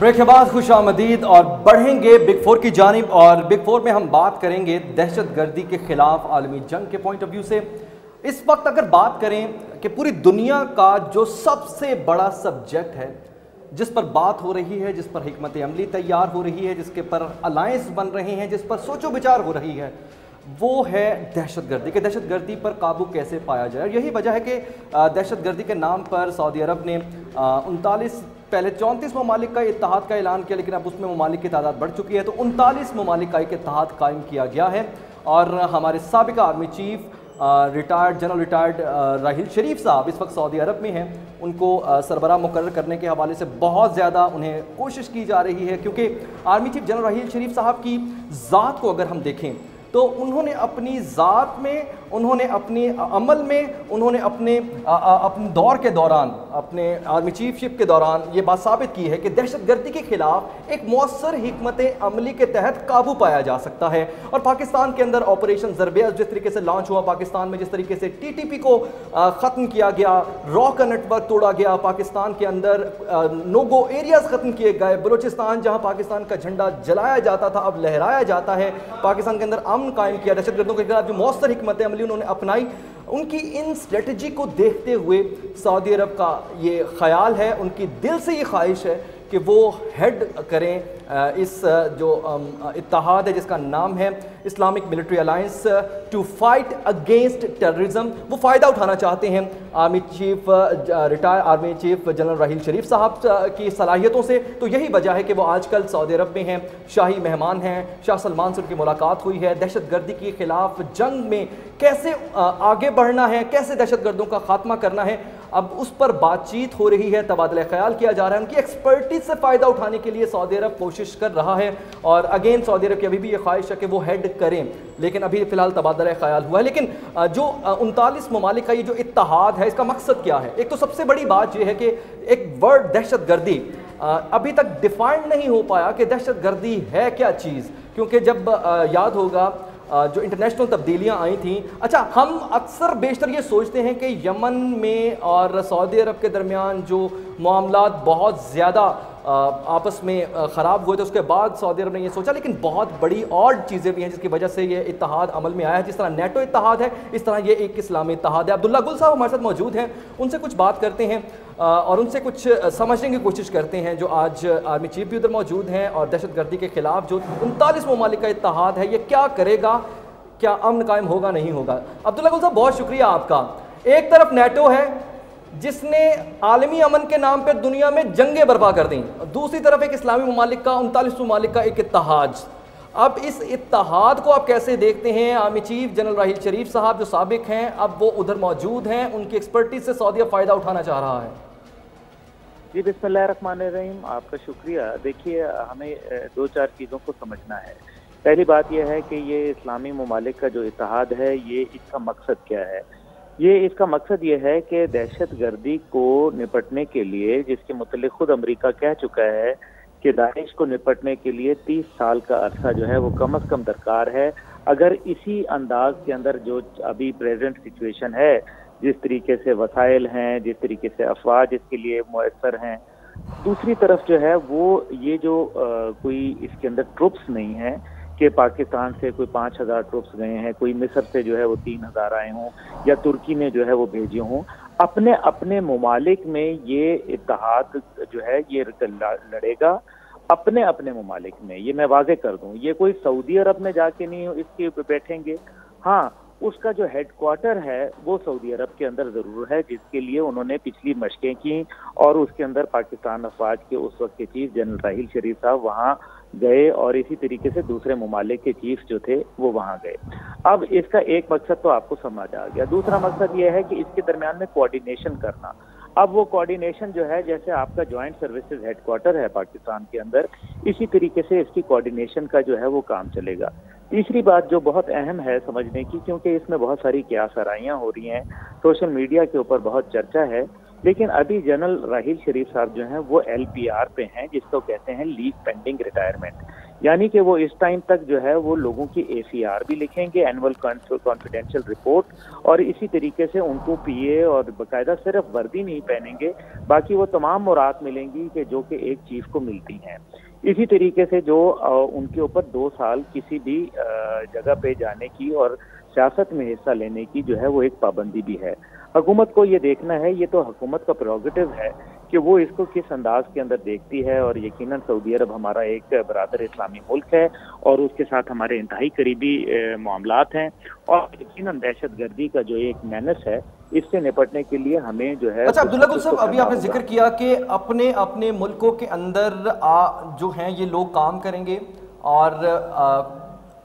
Break کے بعد خوش آمدید اور بڑھیں گے بگ فور کی جانب اور بگ فور میں ہم بات کریں گے دہشت گردی کے خلاف عالمی جنگ کے پوائنٹ آف ویو سے۔ اس وقت اگر بات کریں کہ پوری دنیا کا جو سب سے بڑا سبجیکٹ ہے، جس پر بات ہو رہی ہے، جس پر حکمت عملی تیار ہو رہی ہے، جس کے پر الائنس بن رہے ہیں، جس پر سوچ و بچار ہو رہی ہے، وہ ہے دہشت گردی۔ کہ دہشت گردی پر قابو کیسے پایا جائے؟ اور یہی وجہ ہے کہ دہشت گردی کے نام پر سعودی عرب نے انتالیس پہلے چونتیس ممالک کا اتحاد کا اعلان کیا، لیکن اب اس میں ممالک کی تعداد بڑھ چکی ہے، تو انتالیس ممالک کا ایک اتحاد قائم کیا گیا ہے۔ اور ہمارے سابقہ army chief retired general retired Raheel Sharif صاحب اس وقت سعودی عرب میں ہیں۔ ان کو سربراہ مقرر کرنے کے حوالے سے بہت زیادہ انہیں کوشش کی جا رہی ہے، کیونکہ army chief general Raheel Sharif صاحب کی ذات کو اگر ہم دیکھیں، تو انہوں نے اپنی ذات میں انہوں نے اپنی عمل میں، انہوں نے اپنے اپنے دور کے دوران، اپنے آرمی چیف شپ کے دوران یہ بات ثابت کی ہے کہ دہشت گردی کے خلاف ایک مؤثر حکمت عملی کے تحت قابو پایا جا سکتا ہے۔ اور پاکستان کے اندر آپریشن زربیز جس طریقے سے لانچ ہوا، پاکستان میں جس طریقے سے ٹی ٹی پی کو ختم کیا گیا را کا نیٹ ورک توڑا گیا، پاکستان کے اندر نوگو ایریاز ختم کیے گئے، بلوچستان جہاں پاکستان کا جھنڈا جلایا جاتا تھا، اب لہرایا جاتا ہے۔ پاکستان کے اندر امن قائم کیا، دہشت گردوں کے خلاف جو مؤثر حکمت عملی انہوں نے اپنائی۔ ان کی ان اسٹریٹجی کو دیکھتے ہوئے سعودی عرب کا یہ خیال ہے، ان کی دل سے یہ خواہش ہے کہ وہ ہیڈ کریں اس جو اتحاد ہے، جس کا نام ہے Islamic military alliance to fight against terrorism وہ فائدہ اٹھانا چاہتے ہیں۔ Army chief retire army chief general Raheel Sharif صاحب uh, کی صلاحیتوں سے تو یہی وجہ ہے کہ وہ آج کل سعودی عرب میں ہیں۔ شاہی مہمان ہیں۔ شاہ سلمان سے ان کی ملاقات ہوئی ہے۔ دہشت گردی کے خلاف جنگ میں کیسے uh, آگے بڑھنا ہے؟ کیسے دہشت گردوں کا خاتمہ کرنا ہے؟ اب اس پر بات چیت ہو رہی ہے، تبادلہ خیال کیا جا رہا ہے۔ ان کی ایکسپرٹیز سے فائدہ اٹھانے کے لیے سعودی عرب کوشش کر رہا ہے۔ اور اگین سعودی عرب کی ابھی بھی یہ خواہش ہے کہ وہ ہیڈ کریں۔ لیکن ابھی فی الحال تبادلہ خیال ہوا ہے۔ لیکن جو انتالیس ممالک کا یہ جو اتحاد ہے، اس کا مقصد کیا ہے؟ ایک تو سب سے بڑی بات یہ ہے کہ ایک ورڈ دہشت گردی ابھی تک ڈیفائنڈ نہیں ہو پایا کہ دہشت گردی ہے کیا چیز۔ کیونکہ جب یاد ہوگا جو انٹرنیشنل تبدیلیاں آئی تھیں۔ اچھا ہم اکثر بیشتر یہ سوچتے ہیں کہ یمن میں اور سعودی عرب کے درمیان جو معاملات بہت زیادہ آپس میں خراب ہوئے تھے اس کے بعد سعودی عرب نے یہ سوچا، لیکن بہت بڑی اور چیزیں بھی ہیں جس کی وجہ سے یہ اتحاد عمل میں آیا ہے، جس طرح نیٹو اتحاد ہے، اس طرح یہ ایک اسلامی اتحاد ہے۔ عبداللہ گل صاحب ہمارے ساتھ موجود ہیں، ان سے کچھ بات کرتے ہیں اور ان سے کچھ سمجھنے کی کوشش کرتے ہیں جو آج آرمی چیف بھی ادھر موجود ہیں اور دہشت گردی کے خلاف جو انتالیس ممالک کا اتحاد ہے، یہ کیا کرے گا؟ کیا امن قائم ہوگا؟ نہیں ہوگا۔ عبداللہ گل صاحب، بہت شکریہ آپ کا۔ ایک طرف نیٹو ہے جس نے عالمی امن کے نام پہ دنیا میں جنگیں برپا کر دیں۔ دوسری طرف ایک اسلامی ممالک کا، انتالیس ممالک کا ایک اتحاد۔ اب اس اتحاد کو آپ کیسے دیکھتے ہیں؟ Army chief general Raheel Sharif صاحب جو سابق ہیں، اب وہ ادھر موجود ہیں۔ ان کی ایکسپرٹیز سے سعودیہ فائدہ اٹھانا چاہ رہا ہے۔ جی بسم اللہ الرحمن الرحیم۔ آپ کا شکریہ۔ دیکھیے، ہمیں دو چار چیزوں کو سمجھنا ہے۔ پہلی بات یہ ہے کہ یہ اسلامی ممالک کا جو اتحاد ہے، یہ اس کا مقصد کیا ہے؟ یہ اس کا مقصد یہ ہے کہ دہشت گردی کو نپٹنے کے لیے، جس کے متعلق خود امریکہ کہہ چکا ہے کہ داعش کو نپٹنے کے لیے تیس سال کا عرصہ جو ہے وہ کم از کم درکار ہے۔ اگر اسی انداز کے اندر جو ابھی پریزنٹ سچویشن ہے، جس طریقے سے وسائل ہیں، جس طریقے سے افواج اس کے لیے میسر ہیں، دوسری طرف جو ہے وہ یہ جو کوئی اس کے اندر ٹروپس نہیں ہیں کہ پاکستان سے کوئی پانچ ہزار ٹروپس گئے ہیں، کوئی مصر سے جو ہے وہ تین ہزار آئے ہوں، یا ترکی نے جو ہے وہ بھیجے ہوں۔ اپنے اپنے ممالک میں یہ اتحاد جو ہے یہ لڑے گا۔ اپنے اپنے ممالک میں، یہ میں واضح کر دوں۔ یہ کوئی سعودی عرب میں جا کے نہیں، اس کے بیٹھیں گے۔ ہاں اس کا جو ہیڈ کوارٹر ہے وہ سعودی عرب کے اندر ضرور ہے، جس کے لیے انہوں نے پچھلی مشقیں کی اور اس کے اندر پاکستان افواج کے اس وقت کے چیف جنرل راہیل شریف صاحب وہاں گئے اور اسی طریقے سے دوسرے ممالک کے چیف جو تھے وہ وہاں گئے۔ اب اس کا ایک مقصد تو آپ کو سمجھ آ گیا۔ دوسرا مقصد یہ ہے کہ اس کے درمیان میں کوارڈینیشن کرنا۔ اب وہ کوارڈینیشن جو ہے، جیسے آپ کا جوائنٹ سروسز ہیڈ کوارٹر ہے پاکستان کے اندر، اسی طریقے سے اس کی کوارڈینیشن کا جو ہے وہ کام چلے گا۔ تیسری بات جو بہت اہم ہے سمجھنے کی، کیونکہ اس میں بہت ساری کیا سرائیاں ہو رہی ہیں، سوشل میڈیا کے اوپر بہت چرچا ہے، لیکن ابھی جنرل راہیل شریف صاحب جو ہیں وہ ایل پی آر پہ ہیں، جس کو کہتے ہیں لیو پینڈنگ ریٹائرمنٹ یعنی کہ وہ اس ٹائم تک جو ہے وہ لوگوں کی اے سی آر بھی لکھیں گے اینول کانفیڈینشیل رپورٹ اور اسی طریقے سے ان کو پی اے اور باقاعدہ صرف وردی نہیں پہنیں گے، باقی وہ تمام مراد ملیں گی کہ جو کہ ایک چیف کو ملتی ہیں۔ اسی طریقے سے جو ان کے اوپر دو سال کسی بھی جگہ پہ جانے کی اور سیاست میں حصہ لینے کی جو ہے وہ ایک پابندی بھی ہے۔ حکومت کو یہ دیکھنا ہے، یہ تو حکومت کا پروگیٹو ہے۔ کہ وہ اس کو کس انداز کے اندر دیکھتی ہے اور یقیناً سعودی عرب ہمارا ایک برادر اسلامی ملک ہے اور اس کے ساتھ ہمارے انتہائی قریبی معاملات ہیں اور یقیناً دہشت گردی کا جو ایک مینس ہے اس سے نپٹنے کے لیے ہمیں جو ہے اچھا عبداللہ گل صاحب ابھی آپ نے ذکر کیا کہ اپنے اپنے ملکوں کے اندر جو ہیں یہ لوگ کام کریں گے اور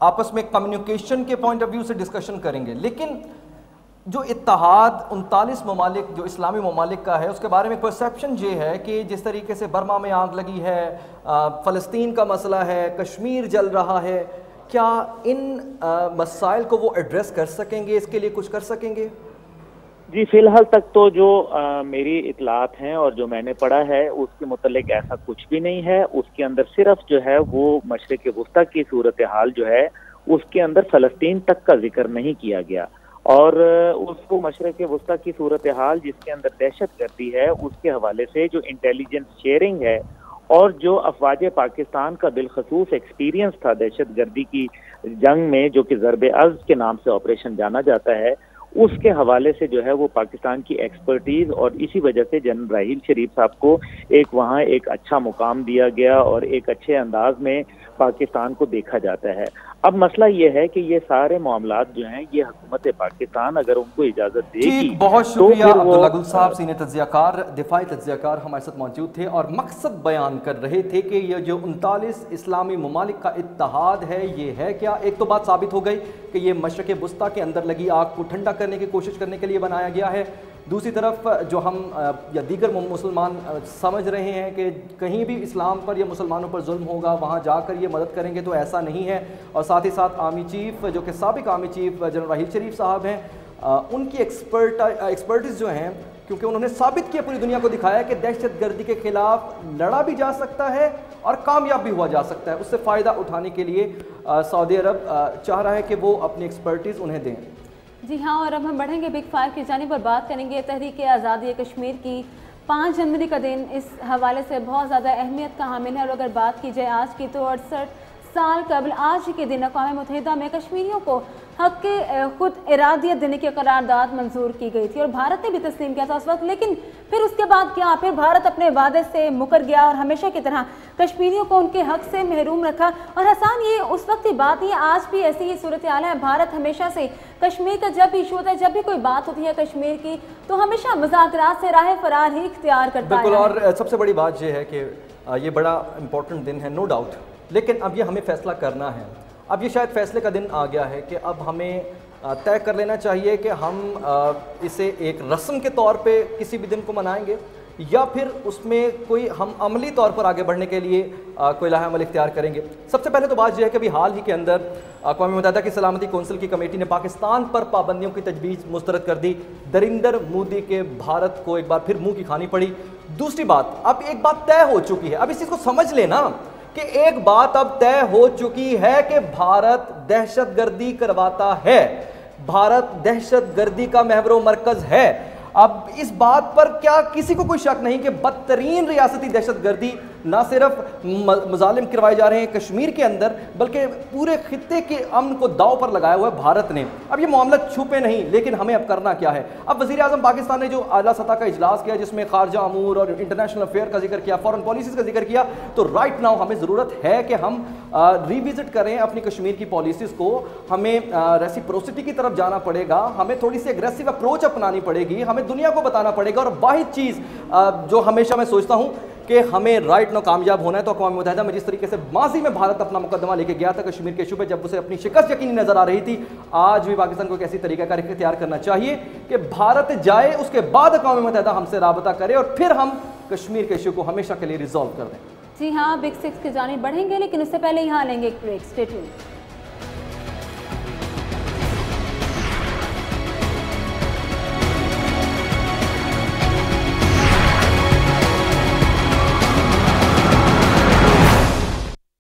آپس میں کمیونیکیشن کے پوائنٹ آف ویو سے ڈسکشن کریں گے۔ لیکن جو اتحاد انتالیس ممالک، جو اسلامی ممالک کا ہے، اس کے بارے میں پرسیپشن یہ ہے کہ جس طریقے سے برما میں آگ لگی ہے فلسطین کا مسئلہ ہے، کشمیر جل رہا ہے، کیا ان مسائل کو وہ ایڈریس کر سکیں گے؟ اس کے لیے کچھ کر سکیں گے؟ جی فی الحال تک تو جو میری اطلاعات ہیں اور جو میں نے پڑھا ہے، اس کے متعلق ایسا کچھ بھی نہیں ہے۔ اس کے اندر صرف جو ہے وہ مشرق وسطی کی صورتحال جو ہے، اس کے اندر فلسطین تک کا ذکر نہیں کیا گیا۔ اور اس کو مشرق وسطی کی صورتحال جس کے اندر دہشت گردی ہے، اس کے حوالے سے جو انٹیلیجنس شیئرنگ ہے اور جو افواج پاکستان کا بالخصوص ایکسپیرینس تھا دہشت گردی کی جنگ میں، جو کہ ضرب عرض کے نام سے آپریشن جانا جاتا ہے، اس کے حوالے سے جو ہے وہ پاکستان کی ایکسپرٹیز اور اسی وجہ سے جنرل راہیل شریف صاحب کو ایک وہاں ایک اچھا مقام دیا گیا اور ایک اچھے انداز میں پاکستان کو دیکھا جاتا ہے۔ اب مسئلہ یہ ہے کہ یہ سارے معاملات جو ہیں یہ حکومت پاکستان اگر ان کو اجازت دے گی بہت شکریہ عبداللہ گل صاحب سینئر تجزیہ کار دفاعی تجزیہ کار ہمارے ساتھ موجود تھے اور مقصد بیان کر رہے تھے کہ یہ جو انتالیس اسلامی ممالک کا اتحاد ہے یہ ہے کیا؟ ایک تو بات ثابت ہو گئی کہ یہ مشرق وسطی کے اندر لگی آگ کو ٹھنڈا کرنے کی کوشش کرنے کے لیے بنایا گیا ہے۔ دوسری طرف جو ہم یا دیگر مسلمان سمجھ رہے ہیں کہ کہیں بھی اسلام پر یا مسلمانوں پر ظلم ہوگا، وہاں جا کر یہ مدد کریں گے تو ایسا نہیں ہے۔ اور ساتھ ہی ساتھ آرمی چیف، جو کہ سابق army chief general Raheel Sharif صاحب ہیں ان کی ایکسپرٹ ایکسپرٹیز جو ہیں، کیونکہ انہوں نے ثابت کیا پوری دنیا کو دکھایا کہ دہشت گردی کے خلاف لڑا بھی جا سکتا ہے اور کامیاب بھی ہوا جا سکتا ہے۔ اس سے فائدہ اٹھانے کے لیے سعودی عرب چاہ رہا ہے کہ وہ اپنی ایکسپرٹیز انہیں دیں۔ جی ہاں اور اب ہم بڑھیں گے بگ فائر کی جانب پر بات کریں گے تحریک آزادی کشمیر کی۔ پانچ جنوری کا دن اس حوالے سے بہت زیادہ اہمیت کا حامل ہے، اور اگر بات کی جائے آج کی تو اڑسٹھ سال قبل آج کے دن اقوام متحدہ میں کشمیریوں کو حق کے خود ارادیت دینے کی قرارداد منظور کی گئی تھی، اور بھارت نے بھی تسلیم کیا تھا اس وقت۔ لیکن پھر اس کے بعد کیا؟ پھر بھارت اپنے وعدے سے مکر گیا، اور ہمیشہ کی طرح کشمیریوں کو ان کے حق سے محروم رکھا۔ اور حسان، یہ اس وقت کی بات ہے آج بھی ایسی ہی صورتحال ہے۔ بھارت ہمیشہ سے کشمیر کا جب بھی ایشو ہوتا ہے، جب بھی کوئی بات ہوتی ہے کشمیر کی، تو ہمیشہ مذاکرات سے راہ فرار ہی اختیار کرتا ہے۔ اور سب سے بڑی بات یہ ہے کہ یہ بڑا امپورٹنٹ دن ہے نو ڈاؤٹ لیکن اب یہ ہمیں فیصلہ کرنا ہے۔ اب یہ شاید فیصلے کا دن آ گیا ہے کہ اب ہمیں طے کر لینا چاہیے کہ ہم اسے ایک رسم کے طور پہ کسی بھی دن کو منائیں گے۔ یا پھر اس میں کوئی ہم عملی طور پر آگے بڑھنے کے لیے کوئی لاہ عمل اختیار کریں گے۔ سب سے پہلے تو بات یہ ہے کہ ابھی حال ہی کے اندر اقوام متحدہ کی سلامتی کونسل کی کمیٹی نے پاکستان پر پابندیوں کی تجویز مسترد کر دی۔ درندر مودی کے بھارت کو ایک بار پھر منہ کی کھانی پڑی۔ دوسری بات، اب ایک بات طے ہو چکی ہے۔ اب اس چیز کو سمجھ لینا کہ ایک بات اب طے ہو چکی ہے کہ بھارت دہشت گردی کرواتا ہے۔ بھارت دہشت گردی کا محور و مرکز ہے۔ اب اس بات پر کیا کسی کو کوئی شک نہیں کہ بدترین ریاستی دہشت گردی نہ صرف مظالم کروائے جا رہے ہیں کشمیر کے اندر، بلکہ پورے خطے کے امن کو داؤ پر لگایا ہوا ہے بھارت نے۔ اب یہ معاملہ چھپے نہیں، لیکن ہمیں اب کرنا کیا ہے۔ اب وزیر اعظم پاکستان نے جو اعلیٰ سطح کا اجلاس کیا، جس میں خارجہ امور اور انٹرنیشنل افیئر کا ذکر کیا فورن پالیسیز کا ذکر کیا، تو رائٹ ناؤ ہمیں ضرورت ہے کہ ہم ریوزٹ کریں اپنی کشمیر کی پالیسیز کو۔ ہمیں ریسیپروسٹی کی طرف جانا پڑے گا۔ ہمیں تھوڑی سی اگریسو اپروچ اپنانی پڑے گی۔ ہمیں دنیا کو بتانا پڑے گا۔ اور واحد چیز جو ہمیشہ میں سوچتا ہوں کہ ہمیں رائٹ نو کامیاب ہونا ہے تو اقوام متحدہ میں جس طریقے سے ماضی میں بھارت اپنا مقدمہ لے کے گیا تھا، کشمیر کے شعبے، جب اسے اپنی شکست یقینی نظر آ رہی تھی، آج بھی پاکستان کو کیسی طریقہ کار اختیار کرنا چاہیے کہ بھارت جائے، اس کے بعد اقوام متحدہ ہم سے رابطہ کرے اور پھر ہم کشمیر کے ایشو کو ہمیشہ کے لیے ریزالو کر دیں۔ جی ہاں بگ سکس کی جانب بڑھیں گے، لیکن اس سے پہلے یہاں لیں گے ایک بریک